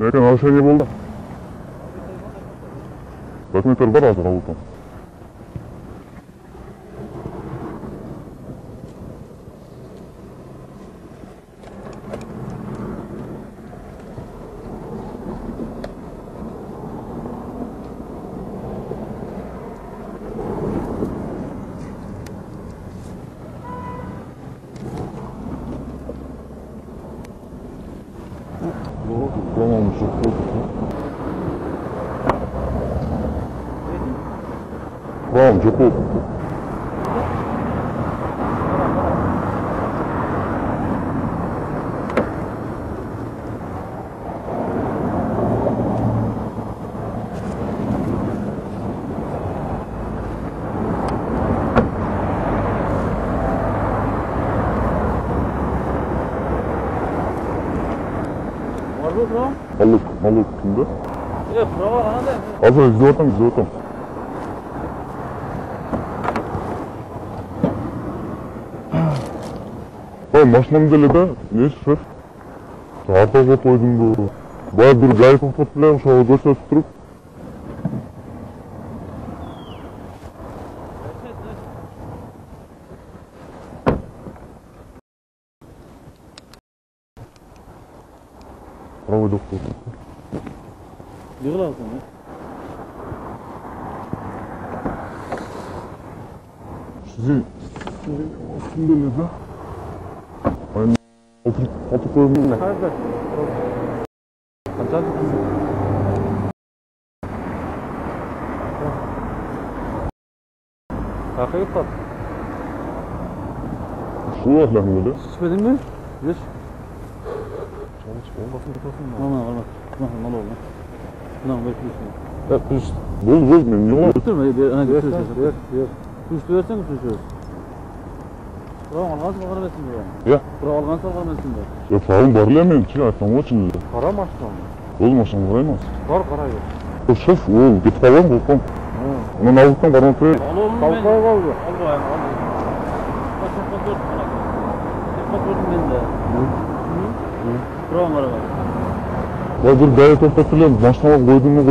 Лекен ошо эже болду документтер бар азыр алып çok korktum. Tamam, çok korktum. Var mı бәлек Мәлік кімде? Е, права қандай? Азыр іздеп отырмын, іздеп отырмын. Машинам келеді, не шы. Артық қойдың бұл. былай бір гайфын фотолайын, шауы көрсетіп тұрып, Vurduk vurduk. Yığıl altına. Sizin olsun denizde. Ben otur patı koymayayım ben. Kardeş. Atar Kafayı pat. Şu var lan böyle. Sıçmadın mı? Yüz. Olmasın tutasın mı? Aman aman. Aman mal olma. Lan bekliyorsun. Ya biz bul bul ben niye var? Götürme. Bir ana Ver, ver, ver. Suçlu versen mi suçlu versin? Bura algan sonra vermesin diyor. Ya. Bura algan sonra vermesin diyor. Ya falan barlayamıyorum ki aytam için de. Kara mı? Olmasam varayım Var kara yok. O şef o git kalan korkam. Onun avuktan karan koyar. Kalkaya kaldı. Al bayım al. Kaç kaç dört bana. Kaç dört ben de. Bura пробаң Ол бір дәрет алып тастырлен машинаға қойдың ба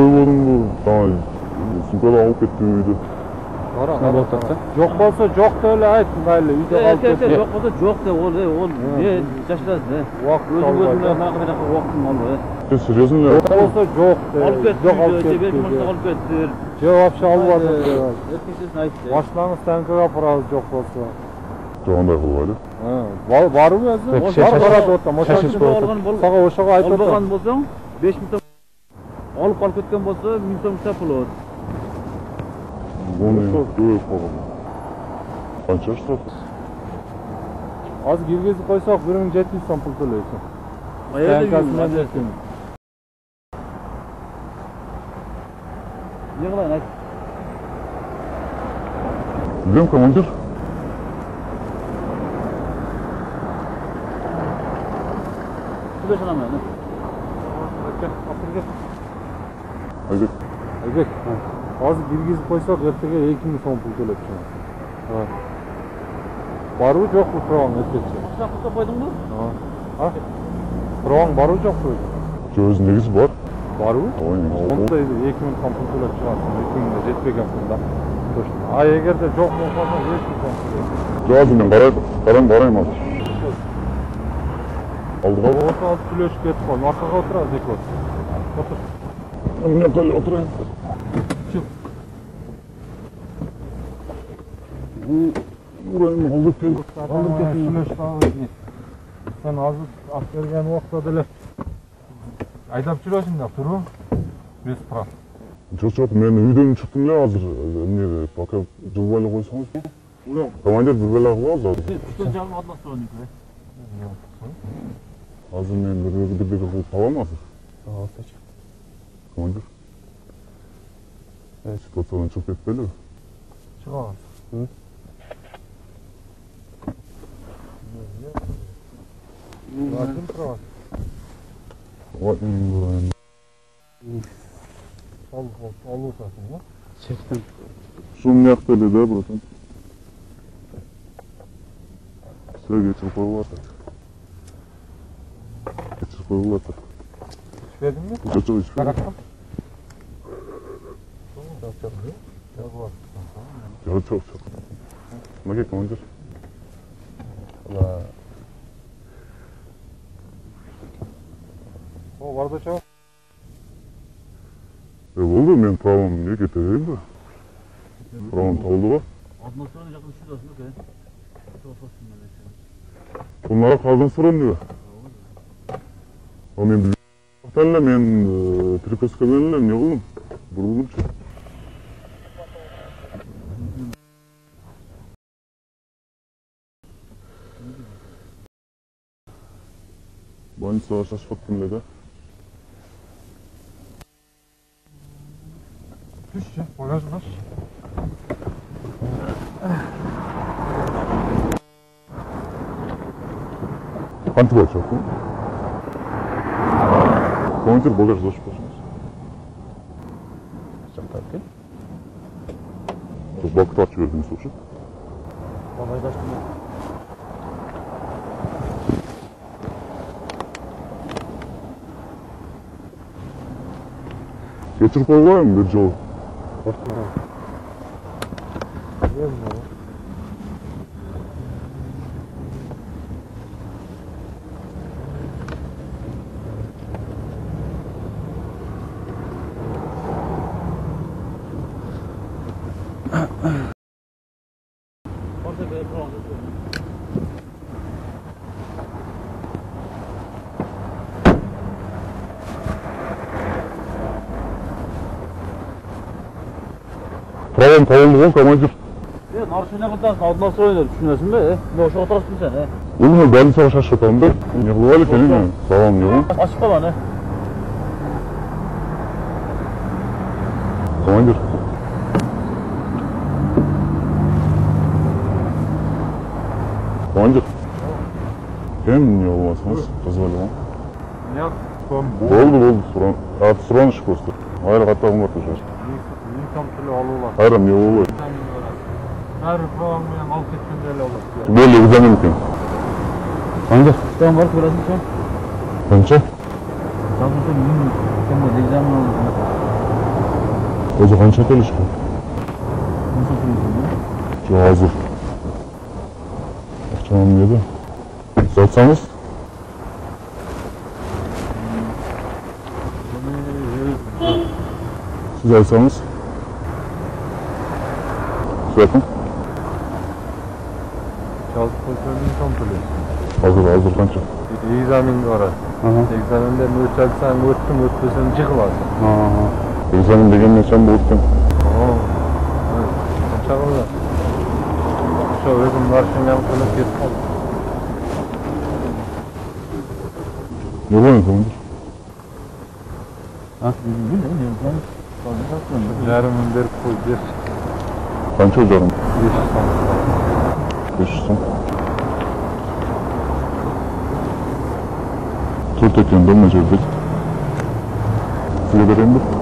ба сумкада алып кетті үйді жоқ болса жоқ деп эле айт мындайлы үйдө жок болсо жок деп ол ол не жашырасыз уақыт серьезно жоқ жоқ алып кетті жок алып кетиптир же вообще албадым деп айт эркинчесин айт машинаңызды станкага апарабыз жок болсо almadım. Erkeksin ayıp de. Maşlarını stankaga apararız yok bolsa. Çoğunday kılmaydı. Ha, Var var mı yazı? Yok, Var şaşırtma. kara dotta. Maşa Şaşırtma olgan bol. Sağa oşağa ayt dotta. Albagan bolsang 5 ming so'm olib qolib ketgan bo'lsa 1000 so'm 35 шамамен айбек айбек hozir kirgizib qo'ysak ertaga төлеп шығасың so'm pul to'lab chiqamiz bormi yo'qmi qiron erkakcha qishloqqa не qo'ydingmi qiron bormi жоқ o'zingiz bor bormi o'nda ikki ming сом pul төлеп шығасың ikki mingga жетпеген pulda а егерде жоқ болса эч миң мен жазымен қараймын қараймын алдыға болғанша алып сөйлесіп кеттік қой арқаға отырамыз екеуі отыр міне көл отырайын сен азып ас берген уақытта деле айдап жүресің да тұр без прав жоқ жоқ мен үйден шықтым да азыр неге пока жылбайлы қойсаңыз командир бір бәла қылып алды күшті жарым adına sorun Hazır men bir bir bir bir tamam mı? Komandir. Evet. Situasyonu çok etmeli. chiqamiz Vaqtim prava. Vay burayı. Ol, ol, olasan ya. Çektim. Şum yaktı dedi buradan. Sıra geçir koyular. Geçir koyular. İçmedin mi? Çok içmiyor. Bıraktım. Çok çok. Çok var. Çok çok çok. Bak komandir. O var da çok. E oldu men tamam niye getireyim de. Tamam oldu. Atmosferin yakın şurasında be. Bunlara kaldın sıran diyor. Bil- Tanla men e, prikoska benle ne oğlum? Buldum ki. Bani savaşlaş baktım da. Düşçe. Bagaj var. Kanti başak mı? Komandir багажды очып койсоңуз окшойт ошоткечирип койгула эми бир жолу Tamam tamam oğlum komandir. Ya narşı ne kadar sonra oynar düşünüyorsun be. Ne hoş oturarsın sen he. Oğlum ben savaş aşağıdan da. Ne kılıvalı senin ya. Tamam ya. Açık olan he. Komandir. Komandir. Hem niye olmazsınız? Kızı öyle mi? Ne yap? Son bu. Oldu oldu. Suran. Artı suran iş kostu. Hayır hatta bunu atacağız. İyi kamçılı alırlar. Hayır niye olur? Her programı al ketken böyle olur. Böyle güzel mümkün. Hangi? Tamam var burası sen. Bence. Tamam sen bilmiyorum. Sen de diyeceğim ne oldu sana. O zaman çatal işte. Nasıl söylüyorsun ya? Şu hazır. Tamam dedi. Satsanız? Siz alsanız? Satın. Çalış pozisyonun kontrolü. Hazır hazır kanka. Egzamin var. Aha. Egzaminde müçelsen öttüm ötmesen çıkılasın. Aha. Examen degenle sen bu ottan. Oo. Evet. Yapılıp gitmez. Ne var ne zamandır? Ha. Yarımın bir koy bir. Kanka hocam. Bir sanatlar. Beşiktaş'tan. Tur tekken dönme cevdet. Size vereyim de.